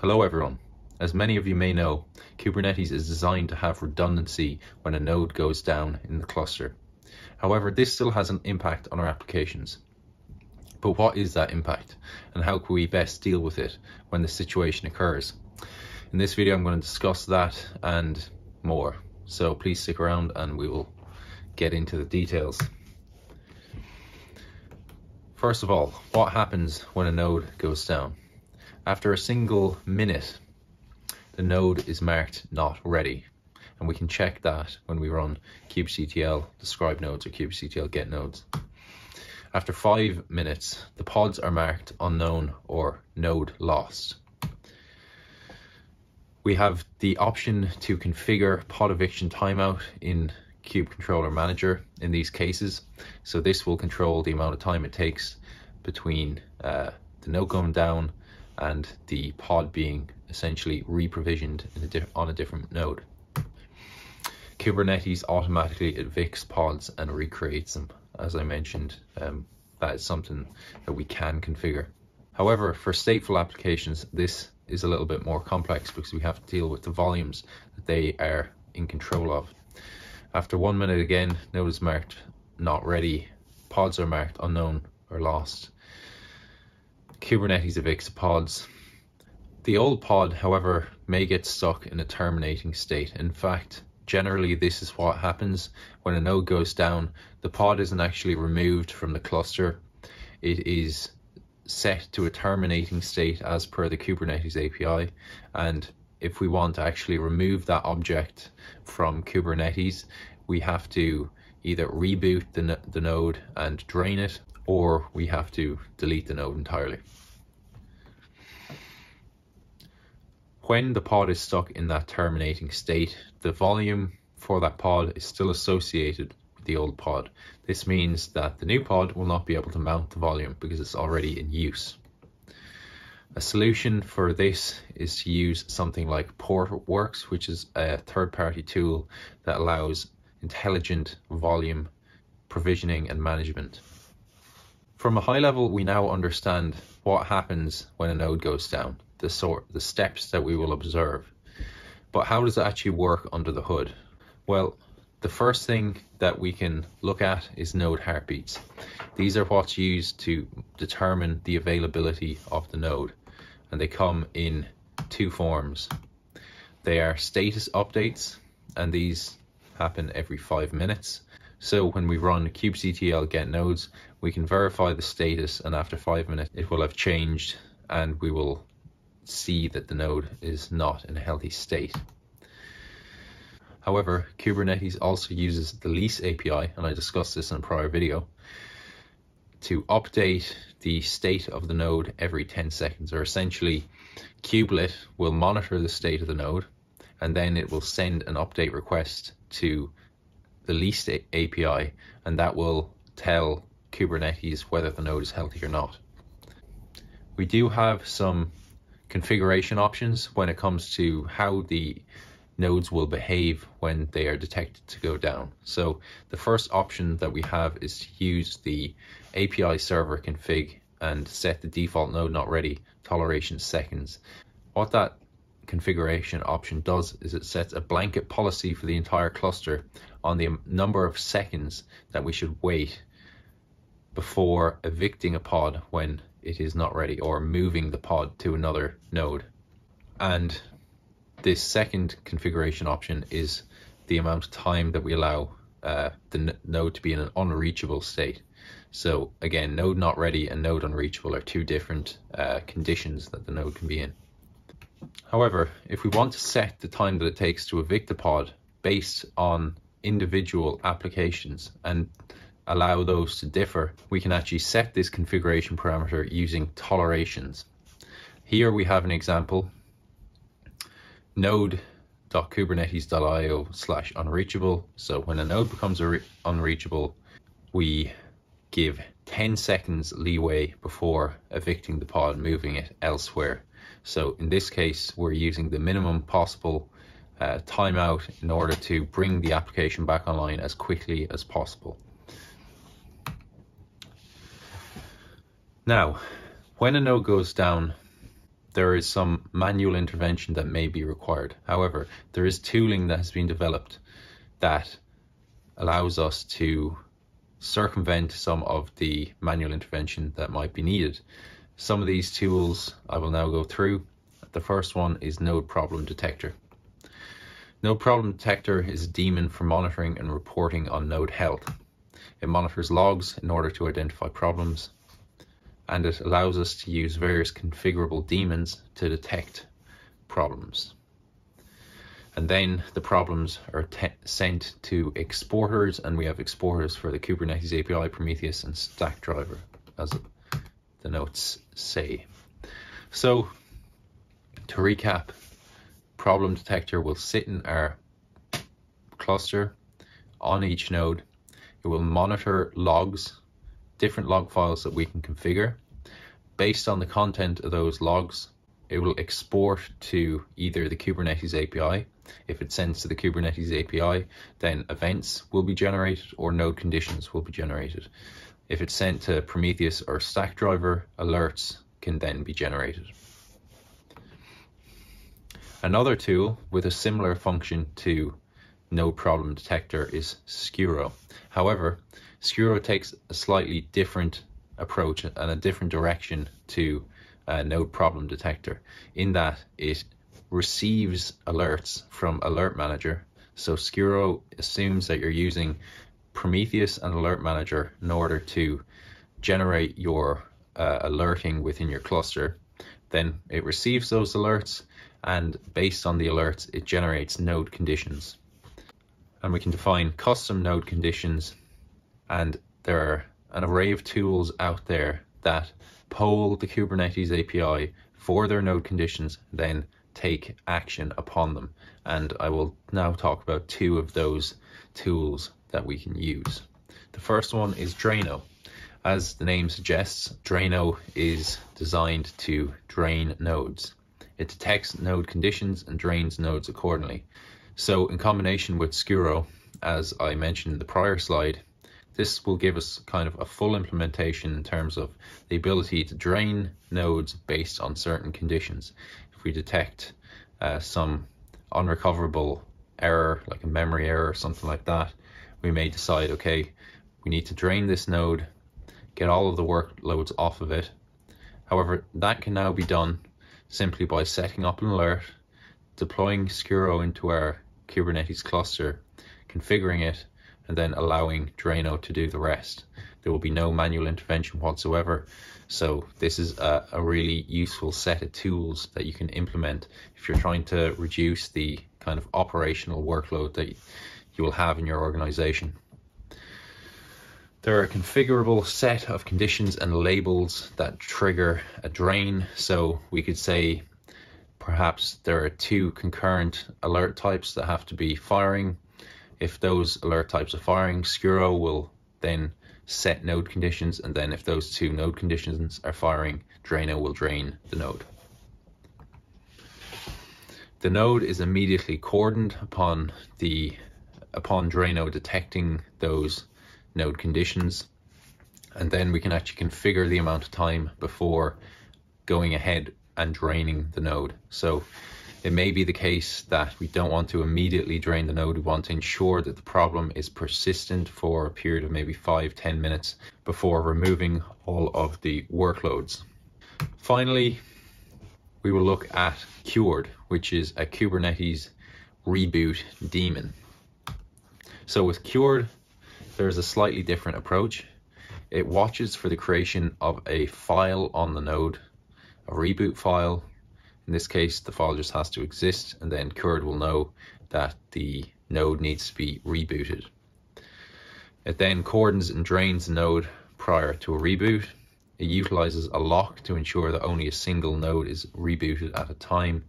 Hello everyone. As many of you may know, Kubernetes is designed to have redundancy when a node goes down in the cluster. However, this still has an impact on our applications. But what is that impact and how can we best deal with it when the situation occurs? In this video, I'm going to discuss that and more. So please stick around and we will get into the details. First of all, what happens when a node goes down? After a single minute, the node is marked not ready. And we can check that when we run kubectl describe nodes or kubectl get nodes. After five minutes, the pods are marked unknown or node lost. We have the option to configure pod eviction timeout in Kube Controller Manager in these cases. So this will control the amount of time it takes between uh, the node going down and the pod being essentially reprovisioned a on a different node. Kubernetes automatically evicts pods and recreates them. As I mentioned, um, that is something that we can configure. However, for stateful applications, this is a little bit more complex because we have to deal with the volumes that they are in control of. After one minute again, node is marked not ready, pods are marked unknown or lost, Kubernetes evicts pods. The old pod, however, may get stuck in a terminating state. In fact, generally this is what happens when a node goes down. The pod isn't actually removed from the cluster. It is set to a terminating state as per the Kubernetes API. And if we want to actually remove that object from Kubernetes, we have to either reboot the, the node and drain it or we have to delete the node entirely. When the pod is stuck in that terminating state, the volume for that pod is still associated with the old pod. This means that the new pod will not be able to mount the volume because it's already in use. A solution for this is to use something like Portworx, which is a third-party tool that allows intelligent volume provisioning and management. From a high level, we now understand what happens when a node goes down, the sort, the steps that we will observe. But how does it actually work under the hood? Well, the first thing that we can look at is node heartbeats. These are what's used to determine the availability of the node, and they come in two forms. They are status updates, and these happen every five minutes, so when we run kubectl get nodes, we can verify the status and after five minutes it will have changed and we will see that the node is not in a healthy state. However, Kubernetes also uses the lease API, and I discussed this in a prior video, to update the state of the node every 10 seconds, or essentially kubelet will monitor the state of the node, and then it will send an update request to the lease API, and that will tell Kubernetes whether the node is healthy or not. We do have some configuration options when it comes to how the nodes will behave when they are detected to go down. So the first option that we have is to use the API server config and set the default node not ready toleration seconds. What that configuration option does is it sets a blanket policy for the entire cluster on the number of seconds that we should wait before evicting a pod when it is not ready or moving the pod to another node. And this second configuration option is the amount of time that we allow uh, the node to be in an unreachable state. So again, node not ready and node unreachable are two different uh, conditions that the node can be in. However, if we want to set the time that it takes to evict a pod based on individual applications and allow those to differ, we can actually set this configuration parameter using tolerations. Here we have an example, node.kubernetes.io slash unreachable. So when a node becomes unreachable, we give 10 seconds leeway before evicting the pod, and moving it elsewhere. So in this case, we're using the minimum possible uh, timeout in order to bring the application back online as quickly as possible. Now, when a node goes down, there is some manual intervention that may be required. However, there is tooling that has been developed that allows us to circumvent some of the manual intervention that might be needed. Some of these tools I will now go through. The first one is Node Problem Detector. Node Problem Detector is a daemon for monitoring and reporting on node health. It monitors logs in order to identify problems, and it allows us to use various configurable daemons to detect problems. And then the problems are sent to exporters, and we have exporters for the Kubernetes API, Prometheus, and Stackdriver, as the notes say. So, to recap, problem detector will sit in our cluster on each node. It will monitor logs, different log files that we can configure. Based on the content of those logs, it will export to either the Kubernetes API. If it sends to the Kubernetes API, then events will be generated or node conditions will be generated. If it's sent to Prometheus or Stackdriver, alerts can then be generated. Another tool with a similar function to Node Problem Detector is Sciuro. However, Sciuro takes a slightly different approach and a different direction to a Node Problem Detector in that it receives alerts from Alert Manager. So Sciuro assumes that you're using Prometheus and Alert Manager in order to generate your uh, alerting within your cluster. Then it receives those alerts and based on the alerts, it generates node conditions. And we can define custom node conditions, and there are an array of tools out there that poll the Kubernetes API for their node conditions, then take action upon them. And I will now talk about two of those tools that we can use. The first one is Draino. As the name suggests, Draino is designed to drain nodes. It detects node conditions and drains nodes accordingly. So in combination with Sciuro, as I mentioned in the prior slide, this will give us kind of a full implementation in terms of the ability to drain nodes based on certain conditions. If we detect uh, some unrecoverable error, like a memory error or something like that, we may decide, okay, we need to drain this node, get all of the workloads off of it. However, that can now be done simply by setting up an alert, deploying Sciuro into our Kubernetes cluster, configuring it, and then allowing Draino to do the rest. There will be no manual intervention whatsoever. So this is a, a, really useful set of tools that you can implement if you're trying to reduce the kind of operational workload that you will have in your organization. There are a configurable set of conditions and labels that trigger a drain. So we could say perhaps there are two concurrent alert types that have to be firing. If those alert types are firing, Sciuro will then set node conditions. And then if those two node conditions are firing, Draino will drain the node. The node is immediately cordoned upon the upon Draino detecting those node conditions. And then we can actually configure the amount of time before going ahead and draining the node. So it may be the case that we don't want to immediately drain the node. We want to ensure that the problem is persistent for a period of maybe five, 10 minutes before removing all of the workloads. Finally, we will look at Kured, which is a Kubernetes reboot daemon. So with Kured, there's a slightly different approach. It watches for the creation of a file on the node, a reboot file. In this case, the file just has to exist and then Kured will know that the node needs to be rebooted. It then cordons and drains the node prior to a reboot. It utilizes a lock to ensure that only a single node is rebooted at a time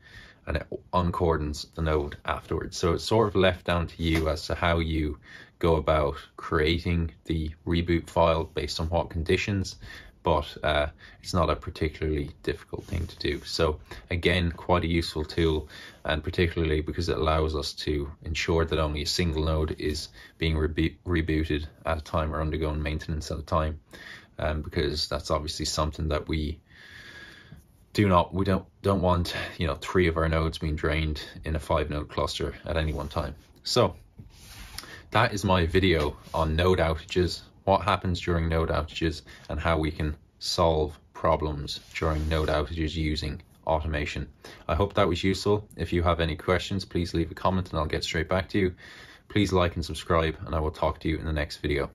and it uncordons the node afterwards. So it's sort of left down to you as to how you go about creating the reboot file based on what conditions, but uh, it's not a particularly difficult thing to do. So again, quite a useful tool, and particularly because it allows us to ensure that only a single node is being rebo rebooted at a time or undergoing maintenance at a time, um, because that's obviously something that we do not we don't don't want you know three of our nodes being drained in a five node cluster at any one time. So that is my video on node outages, what happens during node outages, and how we can solve problems during node outages using automation. I hope that was useful. If you have any questions, please leave a comment and I'll get straight back to you. Please like and subscribe and I will talk to you in the next video.